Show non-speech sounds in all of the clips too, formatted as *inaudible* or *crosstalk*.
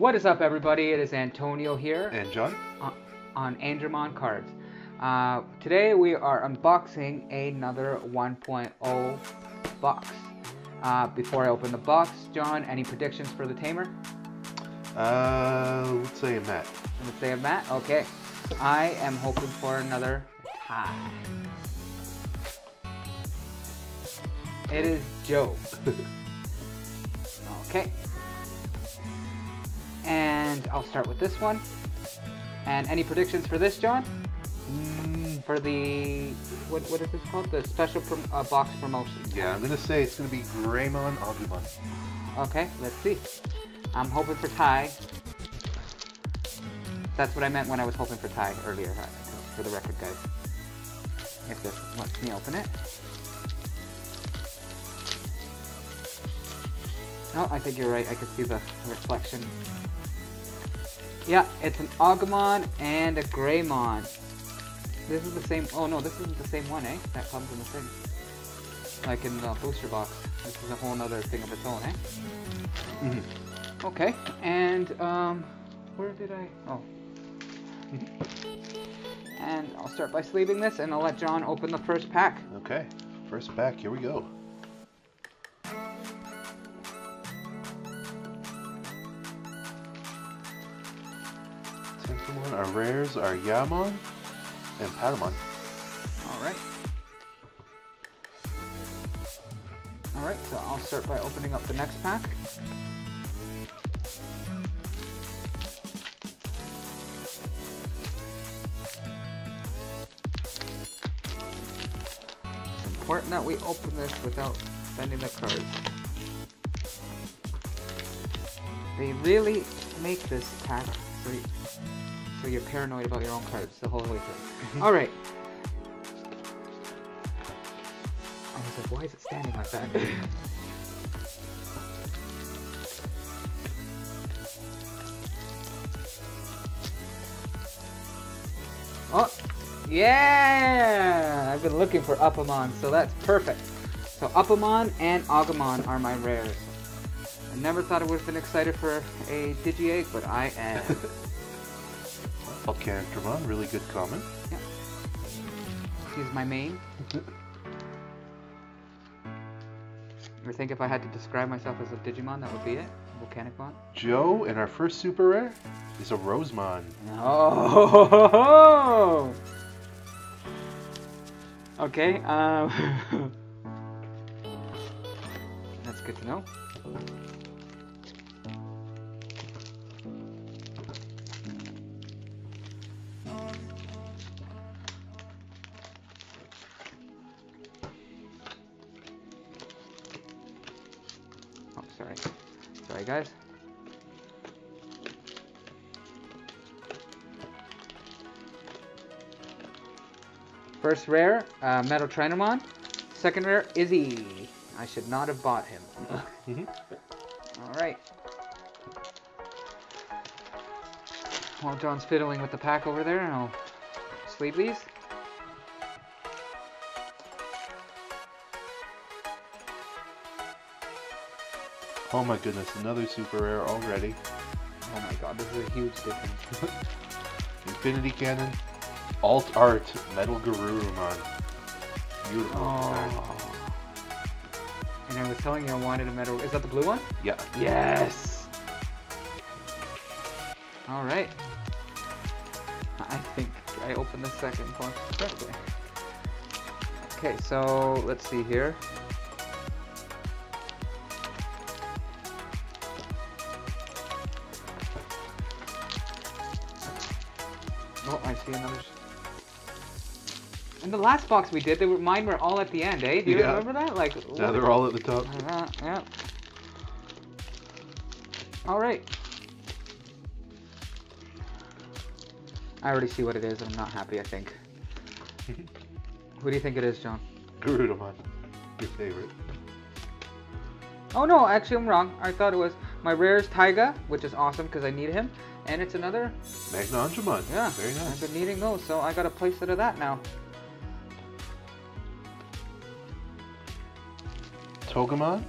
What is up, everybody? It is Antonio here And John? on- on AnJomon Cards. Uh, today we are unboxing another 1.0 box. Uh, before I open the box, John, any predictions for the Tamer? Uh, let's say Matt. Let's say Matt. Okay. I am hoping for another Tai. It is Joe. *laughs* Okay. And I'll start with this one. And any predictions for this, John? Mm, For the what what is this called? The special prom- uh, box promotion. yeah, I'm gonna say it's gonna be Greymon Agumon. Okay, let's see. I'm hoping for Tai. That's what I meant when I was hoping for Tai earlier, uh, for the record, guys. If this lets me open it. Oh, I think you're right. I can see the reflection. Yeah, it's an Agumon and a Greymon. This is the same. Oh no, this isn't the same one, eh? That comes in the thing. Like in the booster box. This is a whole other thing of its own, eh? Mm-hmm. Okay, and um, where did I? Oh. and I'll start by sleeving this, and I'll let John open the first pack. Okay, first pack, here we go. Our rares are Yamon and Patamon. All right. All right, so I'll start by opening up the next pack. It's important that we open this without bending the cards. They really make this pack you, so you're paranoid about your own cards the whole way through. Mm-hmm. All right. I was like, why is it standing like that? *laughs* oh, yeah! I've been looking for Upamon, so that's perfect. So Upamon and Agumon are my rares. I never thought I would have been excited for a Digi-Egg, but I am. *laughs* Alcantramon, really good comment. Yeah. He's my main. *laughs* I think if I had to describe myself as a Digimon, that would be it. Volcanic Mon. Joe, and our first super rare is a Rosemon. Oh! *laughs* Okay, um... *laughs* That's good to know. Sorry, guys. First rare, uh, Metal Trinomon. Second rare, Izzy. I should not have bought him. Mhm. Alright. While John's fiddling with the pack over there, I'll sleeve these. Oh my goodness, another super rare already. Oh my god, this is a huge difference. *laughs* Infinity Cannon, Alt Art, Metal Garurumon. Beautiful. Oh. And I was telling you I wanted a metal. Is that the blue one? Yeah. Yes! Alright. I think I opened the second box correctly. Okay, so let's see here. See another. s- In the last box we did, they were mine were all at the end, eh? Do you Yeah. remember that? Like Now they're all at the top. uh, yeah. All right. I already see what it is, and I'm not happy. I think. *laughs* Who do you think it is, John? Garudamon. Your favorite. Oh no, actually I'm wrong. I thought it was my rare's Taiga, which is awesome because I need him, and it's another Magna Angemon. Yeah, very nice. I've been needing those, so I got a place out of that now. Togemon,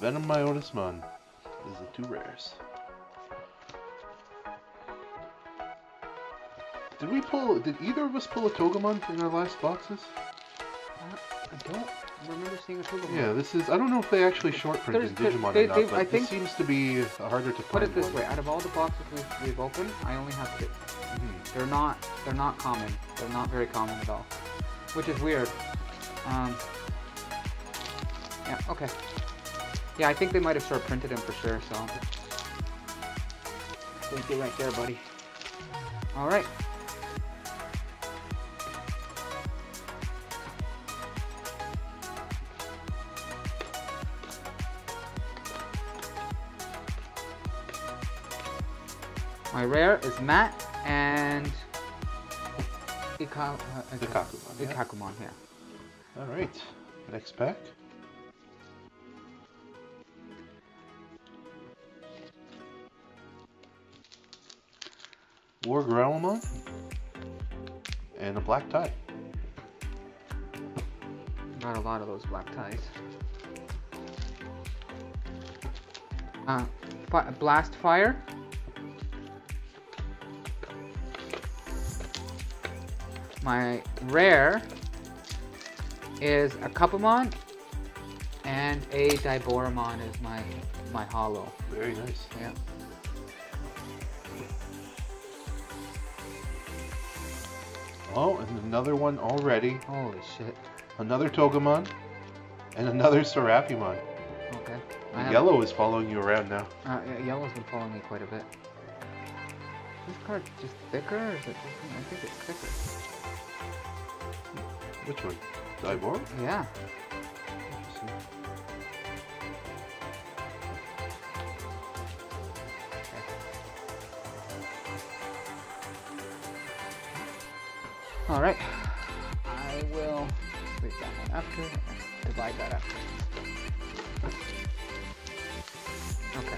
VenomMyotismon. These are two rares. Did we pull? Did either of us pull a Togemon in our last boxes? Uh, I don't remember seeing a Togemon. Yeah, this is. I don't know if they actually short printed There's- Digimon they- or not, they- but I this think- seems to be harder to Put it this one. way: out of all the boxes we've, we've opened, I only have two. Mhm. They're not they're not common. They're not very common at all, which is weird. Um, yeah. Okay. Yeah, I think they might have short printed him for sure. So. Thank you right there, buddy. All right. My rare is Matt and Ika, uh, Ikkakumon, yeah. Ikkakumon, yeah. All right. Next pack. War Growlmon and a black tie. Not a lot of those black ties. Uh, fi- blast fire. My rare is a Cupamon and a Diaboromon is my my hollow. Very nice. Yeah. Oh, and another one already. Holy shit. Another Togemon and another Seraphimon. Okay. Yellow is following you around now. Uh, yeah, yellow's been following me quite a bit. This card just thicker, or is it? Just, I think it's thicker. Which one? Dibor? Yeah. All right. I will split that one after and divide that after. Okay.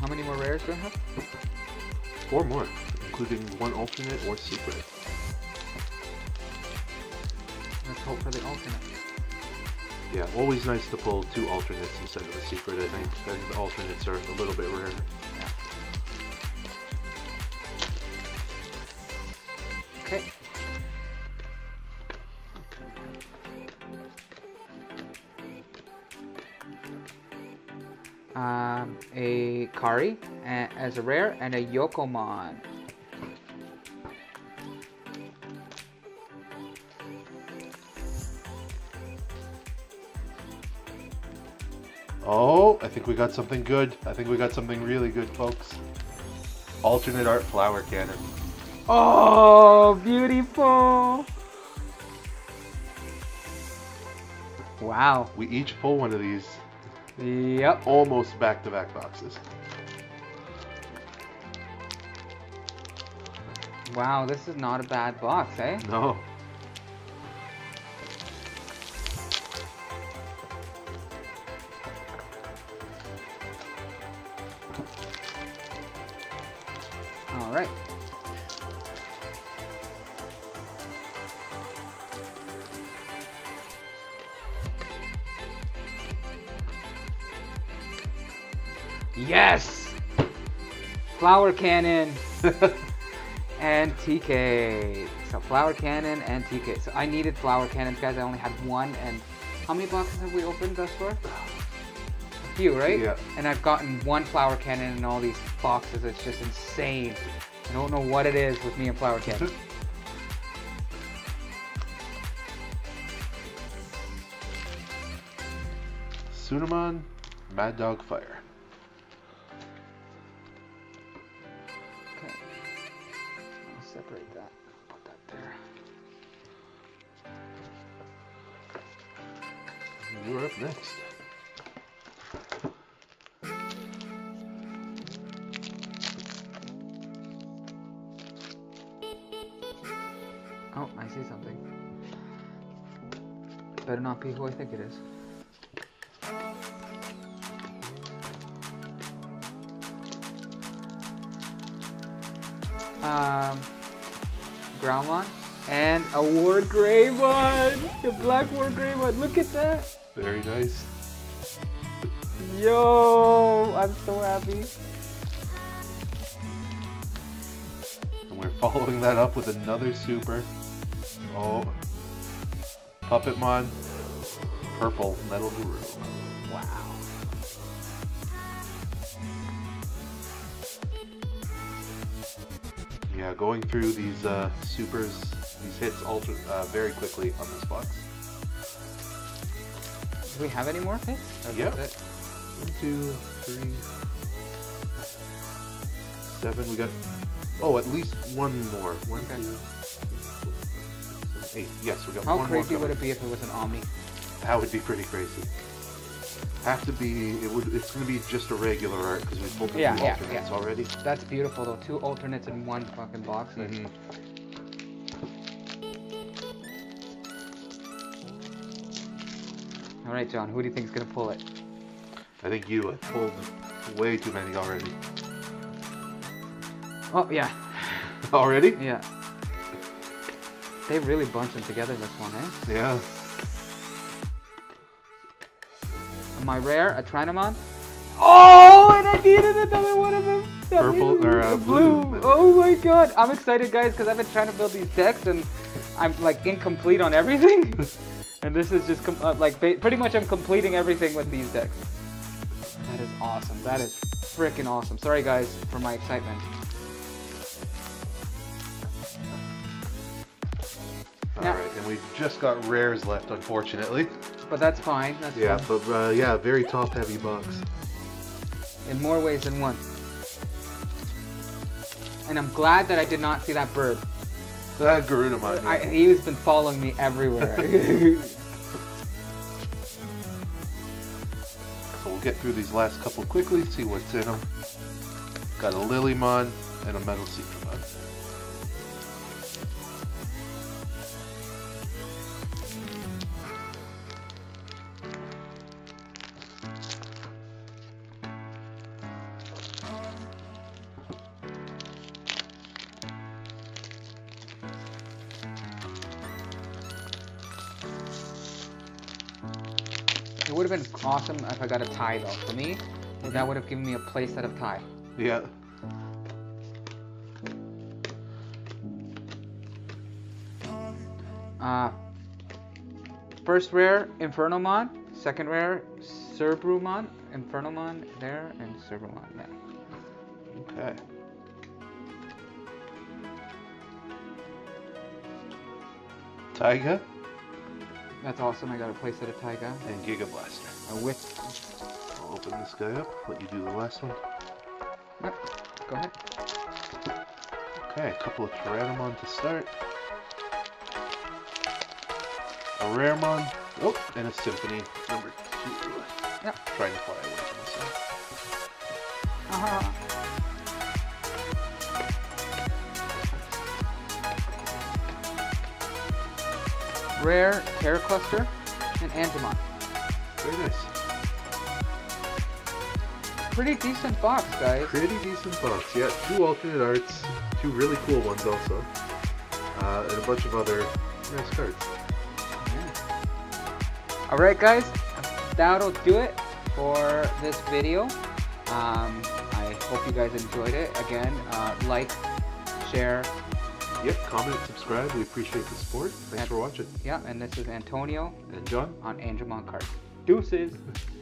How many more rares do I have? Four more, including one alternate or secret. For the alternate. Yeah, always nice to pull two alternates instead of a secret, I think. I think the alternates are a little bit rarer. Yeah. Okay. Um, a Kari as a rare and a Yokomon. Oh, I think we got something good. I think we got something really good, folks. Alternate art flower cannon. Oh, beautiful! Wow. We each pull one of these Yep. almost back-to-back boxes. Wow, this is not a bad box, eh? No. Yes! Flower cannon *laughs* and TK. So flower cannon and TK. So I needed flower cannons, guys. I only had one. And how many boxes have we opened thus far? A few, right? Yeah. And I've gotten one flower cannon in all these boxes. It's just insane. I don't know what it is with me and flower cannon. *laughs* Sunamon, Mad Dog Fire. Next. Oh, I see something. Better not be who I think it is. Um, one and a War Greymon! The Black War Greymon! Look at that! Very nice. Yo! I'm so happy. And we're following that up with another super. Oh. Puppetmon. Purple Metal Guru. Wow. Yeah, going through these uh, supers, these hits ultra, uh, very quickly on this box. Do we have any more hits? Or Yep. it? One, two, three, seven. We got. Oh, at least one more. One, Okay. two, eight. Yes, we got How one more. How crazy would it be if it was an Omni? That would be pretty crazy. Have to be. It would. It's gonna be just a regular art because we pulled the Yeah, two yeah, alternates yeah. already. That's beautiful though. Two alternates in one fucking box. Like, Mhm. All right, John. Who do you think is gonna pull it? I think you. I pulled way too many already. Oh yeah, *laughs* already? yeah. They really bunched them together this one, eh? Yeah. My rare, a Trinamon. Oh, and I needed another one of them. That Purple- or, uh, a blue. Oh my god, I'm excited, guys, because I've been trying to build these decks and I'm like incomplete on everything. *laughs* and this is just com- uh, like pretty much I'm completing everything with these decks. That is awesome. That is freaking awesome. Sorry, guys, for my excitement. All right, and we've just got rares left, unfortunately. But that's fine. That's Yeah, fine. but uh, yeah, very top-heavy box. in more ways than one. And I'm glad that I did not see that bird. That Garudamon. I, yeah. he's been following me everywhere. *laughs* So we'll get through these last couple quickly, see what's in them. Got a Lilymon and a Metal Secremon. Would have been awesome if I got a Tai though. For me, that would have given me a playset of Tai. Yeah. Uh, first rare, Infernomon. Second rare, Cerberumon. Infernomon there, and Cerberumon there. Okay. Taiga That's awesome. I got a playset of Taiga. and Giga Blaster. A whip. I'll open this guy up, let you do the last one. Yep. Go ahead. Okay, a couple of Tyrannomon to start. A Raremon. Oh, and a Symphony number two. Yep. Trying to fly away from the sun. Uh-huh. Rare, Terra Cluster, and Angemon. Very nice. Pretty decent box, guys. Pretty decent box. Yeah, two alternate arts, two really cool ones also, uh, and a bunch of other nice cards. Alright guys, that'll do it for this video. Um, I hope you guys enjoyed it. Again, uh, like, share, Yep, comment, subscribe. We appreciate the support. Thanks Yep. for watching. yeah, and this is Antonio And John? on AnJomon Cards. Deuces! *laughs*